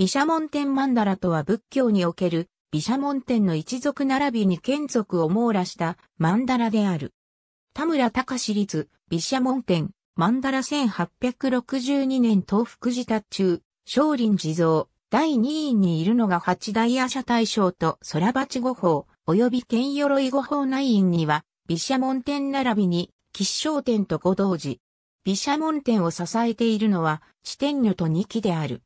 毘沙門天曼荼羅とは仏教における毘沙門天の一族並びに眷属を網羅した曼荼羅である。田村隆立、毘沙門天、曼荼羅1862年東福寺達中、少林地蔵、第2位にいるのが八大夜叉大将と空鉢五法、及び剣鎧五法内院には、毘沙門天並びに、吉祥天と五道寺。毘沙門天を支えているのは、地天女と二期である。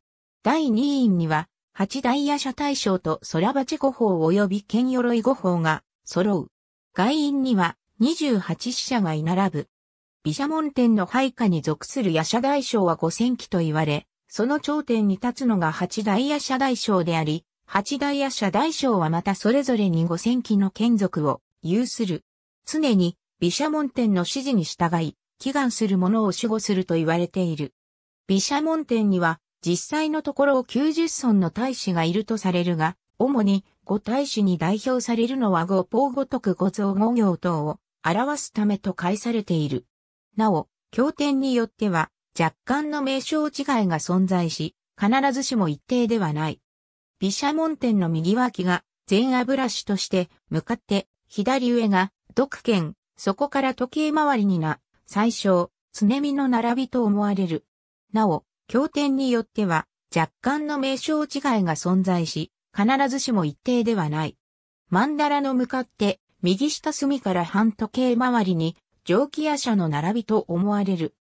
第二院には、八大夜叉大将と空鉢五法及び剣鎧五法が揃う。外院には、二十八使者が居並ぶ。毘沙門天の配下に属する夜叉大将は五千機と言われ、その頂点に立つのが八大夜叉大将であり、八大夜叉大将はまたそれぞれに五千機の眷属を有する。常に、毘沙門天の指示に従い、祈願する者を守護すると言われている。毘沙門天には、実際のところ90尊の大使がいるとされるが、主に五大使に代表されるのは五法ごとく五造五行等を表すためと解されている。なお、経典によっては若干の名称違いが存在し、必ずしも一定ではない。毘沙門天の右脇が全油紙として向かって左上が独剣、そこから時計回りにな、最小、常見の並びと思われる。なお、経典によっては、若干の名称違いが存在し、必ずしも一定ではない。曼荼羅の向かって、右下隅から半時計回りに、蒸気夜叉の並びと思われる。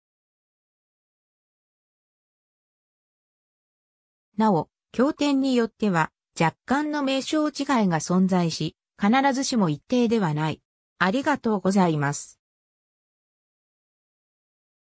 なお、経典によっては、若干の名称違いが存在し、必ずしも一定ではない。ありがとうございます。